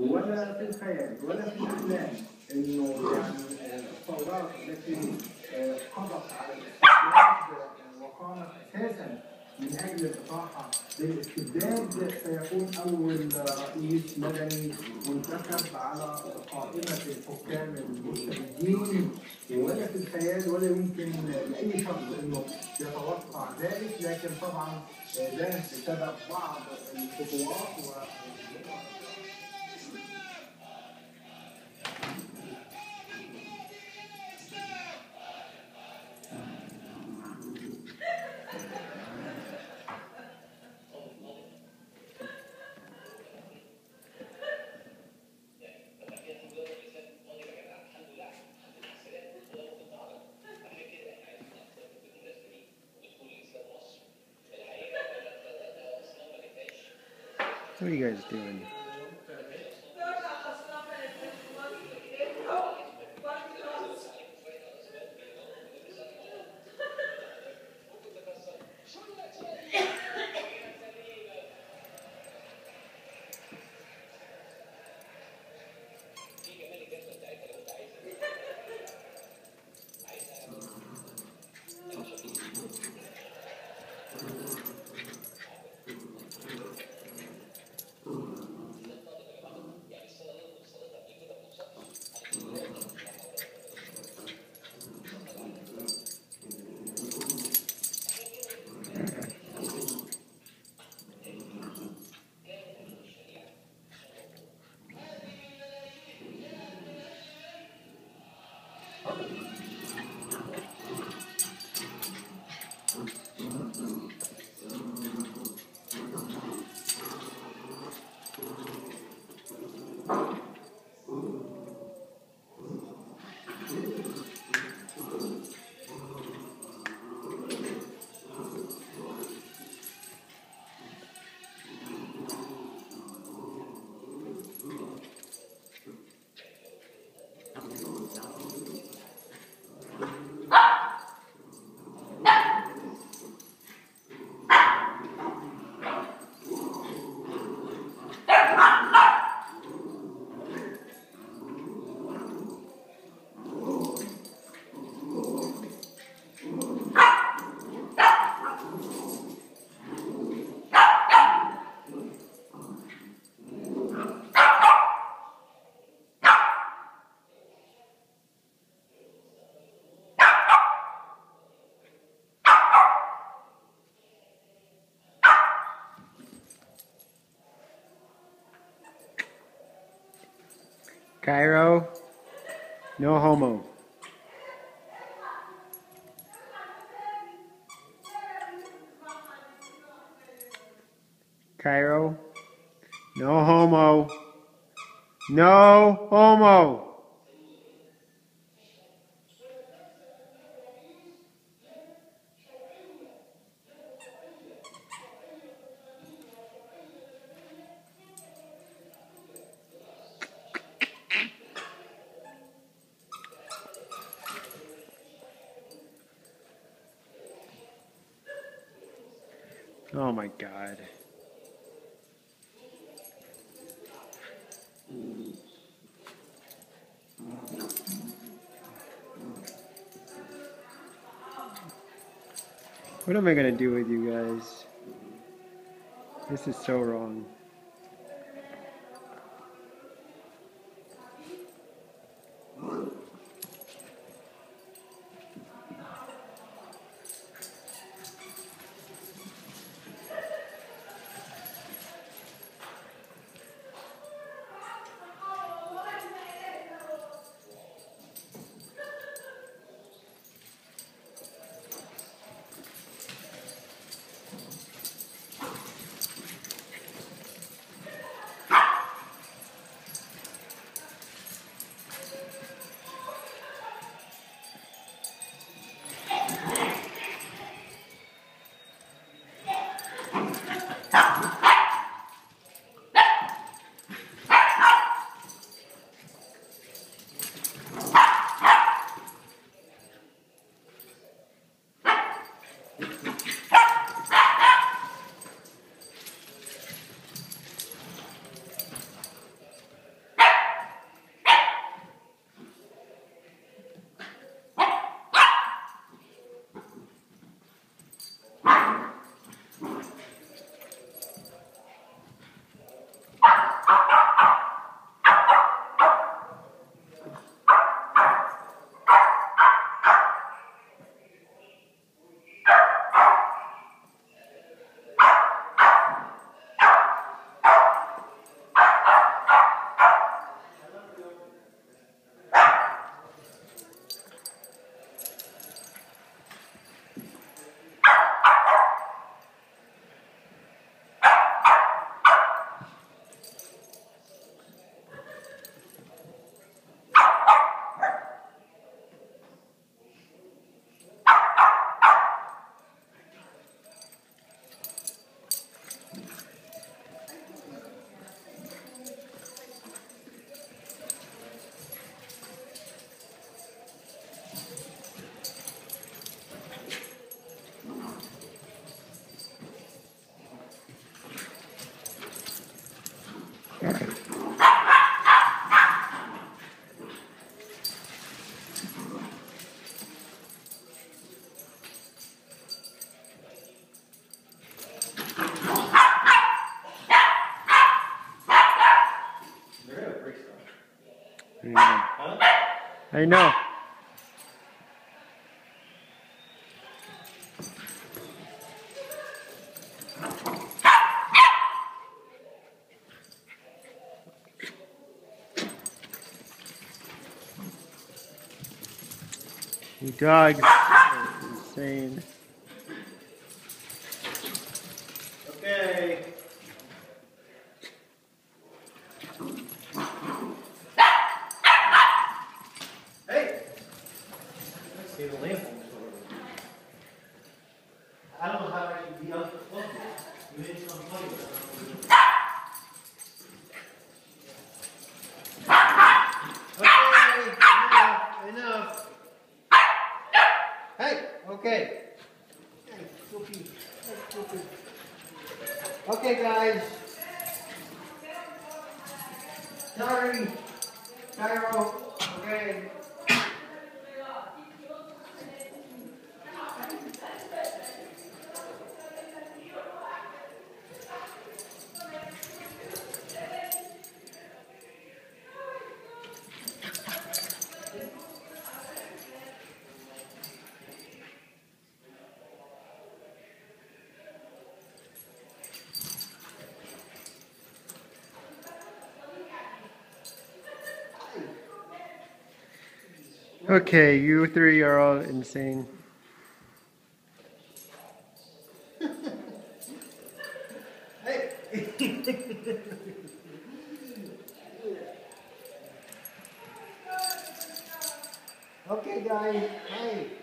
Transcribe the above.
ولا في الخيال ولا في الاحلام إنه يعني آه، الثورات التي آه، قضت على الاستبداد وقامت أساسا من أجل الاطاحه بالاستبداد سيكون أول رئيس مدني منتخب على قائمة الحكام المستبدين ولا في الخيال ولا يمكن لأي شخص إنه يتوقع ذلك لكن طبعا آه، ده بسبب بعض الخطوات و What are you guys doing? Cairo, no homo. Cairo, no homo. No homo. Oh my god. What am I gonna do with you guys? This is so wrong. I know. You dogs are insane. Okay. Hey! See the lamp. I don't know how be. You made some but I don't know what to do. Okay, enough, enough. Hey, okay. Okay, guys. Sorry. Gyro. Okay. Okay, you three are all insane. Okay, guys. Hey.